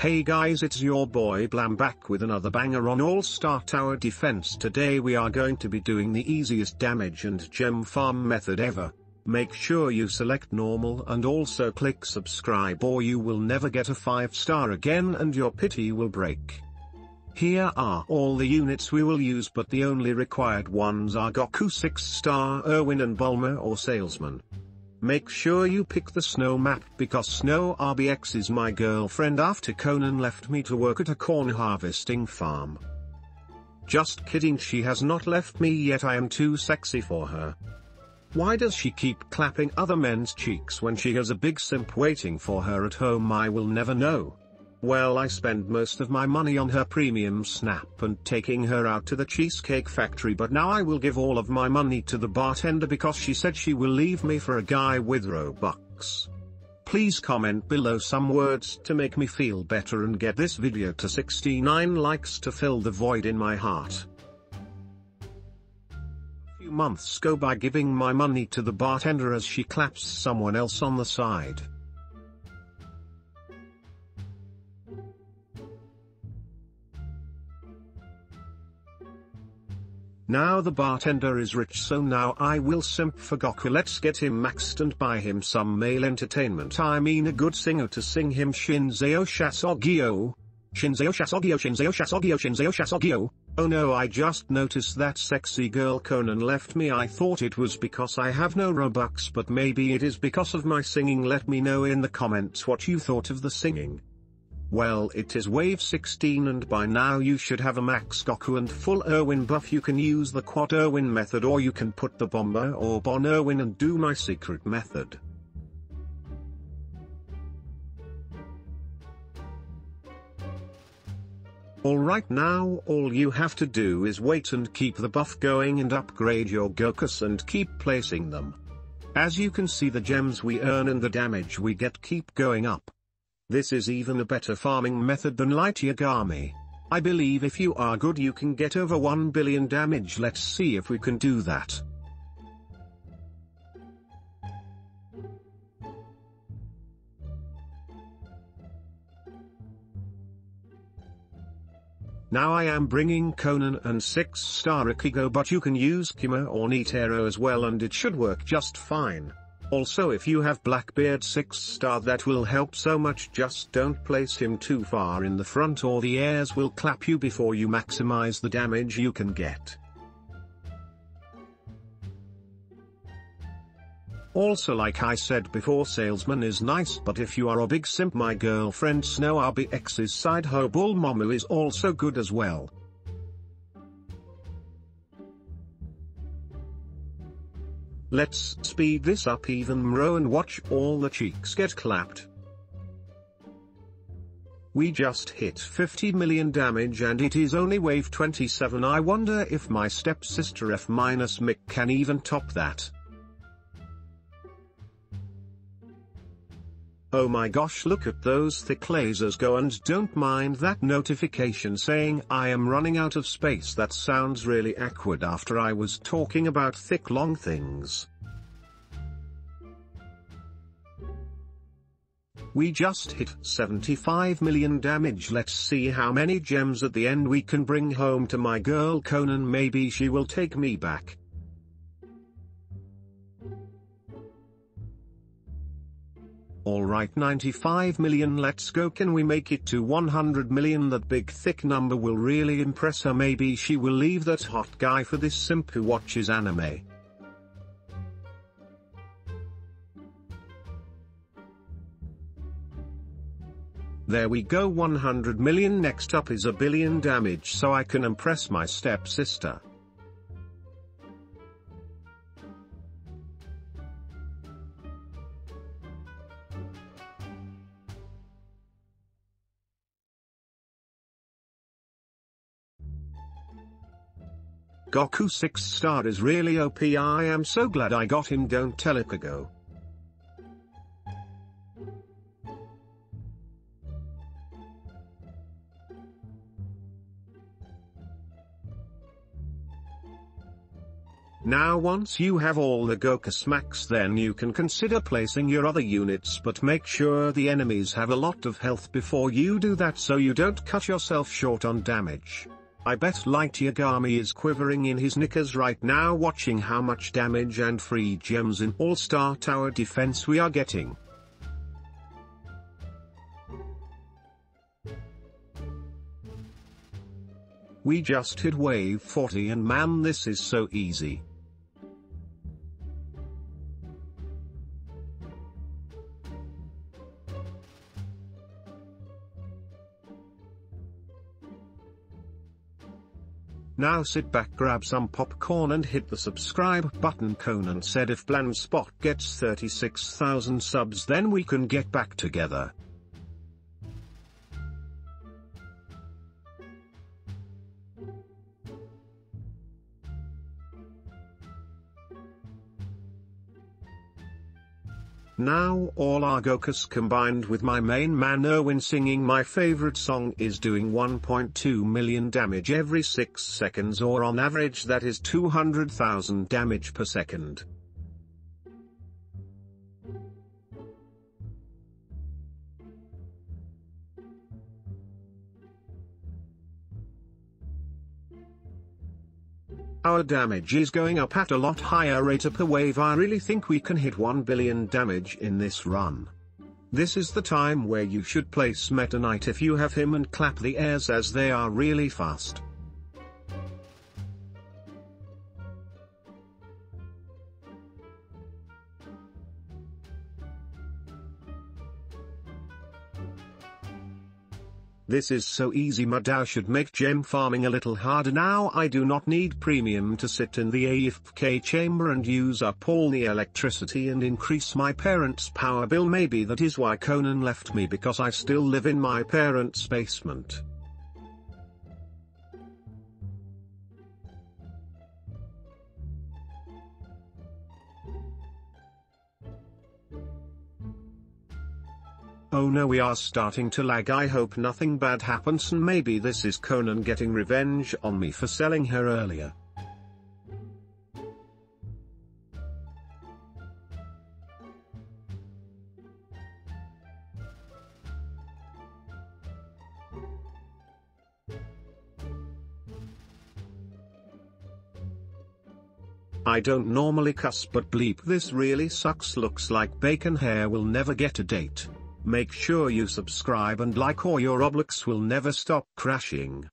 Hey guys it's your boy Blam back with another banger on All Star Tower Defense today we are going to be doing the easiest damage and gem farm method ever. Make sure you select normal and also click subscribe or you will never get a 5 star again and your pity will break. Here are all the units we will use but the only required ones are Goku 6 star Erwin and Bulma or Salesman. Make sure you pick the snow map because Snow RBX is my girlfriend after Conan left me to work at a corn harvesting farm. Just kidding she has not left me yet I am too sexy for her. Why does she keep clapping other men's cheeks when she has a big simp waiting for her at home I will never know. Well I spend most of my money on her premium snap and taking her out to the cheesecake factory but now I will give all of my money to the bartender because she said she will leave me for a guy with Robux. Please comment below some words to make me feel better and get this video to 69 likes to fill the void in my heart. A few months go by giving my money to the bartender as she claps someone else on the side. Now the bartender is rich so now I will simp for Goku let's get him maxed and buy him some male entertainment I mean a good singer to sing him Shinzeo Shasogio. Shinzeo Shasogio Shinzeo Shasogio Shinzeo Shasogio. Oh no I just noticed that sexy girl Conan left me I thought it was because I have no Robux but maybe it is because of my singing let me know in the comments what you thought of the singing. Well it is wave 16 and by now you should have a max Goku and full Erwin buff you can use the quad Erwin method or you can put the bomber or Bon Erwin and do my secret method. Alright now all you have to do is wait and keep the buff going and upgrade your Gokus and keep placing them. As you can see the gems we earn and the damage we get keep going up. This is even a better farming method than Light Yagami. I believe if you are good you can get over 1 billion damage let's see if we can do that. Now I am bringing Conan and 6 star Ichigo but you can use Kima or Netero as well and it should work just fine. Also if you have Blackbeard 6 star that will help so much just don't place him too far in the front or the airs will clap you before you maximize the damage you can get. Also like I said before salesman is nice but if you are a big simp my girlfriend Snow RBX's side hoe Bull Momu is also good as well. Let's speed this up even more and watch all the cheeks get clapped. We just hit 50 million damage and it is only wave 27 I wonder if my stepsister F-Mick can even top that. Oh my gosh look at those thick lasers go and don't mind that notification saying I am running out of space that sounds really awkward after I was talking about thick long things. We just hit 75 million damage let's see how many gems at the end we can bring home to my girl Conan maybe she will take me back. Alright 95 million let's go can we make it to 100 million that big thick number will really impress her maybe she will leave that hot guy for this simp who watches anime. There we go 100 million next up is a billion damage so I can impress my stepsister. Goku 6 star is really OP I am so glad I got him don't tell Ichigo. Now once you have all the Goku smacks then you can consider placing your other units but make sure the enemies have a lot of health before you do that so you don't cut yourself short on damage. I bet Light Yagami is quivering in his knickers right now watching how much damage and free gems in All-Star Tower defense we are getting. We just hit wave 40 and man this is so easy. Now sit back grab some popcorn and hit the subscribe button Conan said if Spot gets 36,000 subs then we can get back together. Now all our Gokus combined with my main man Erwin singing my favorite song is doing 1.2 million damage every 6 seconds or on average that is 200,000 damage per second. Our damage is going up at a lot higher rate per wave I really think we can hit 1 billion damage in this run. This is the time where you should place Meta Knight if you have him and clap the airs as they are really fast. This is so easy Madao should make gem farming a little harder now I do not need premium to sit in the AFK chamber and use up all the electricity and increase my parents power bill maybe that is why Conan left me because I still live in my parents basement. Oh no we are starting to lag I hope nothing bad happens and maybe this is Conan getting revenge on me for selling her earlier. I don't normally cuss but bleep this really sucks looks like bacon hair will never get a date. Make sure you subscribe and like or your Roblox will never stop crashing.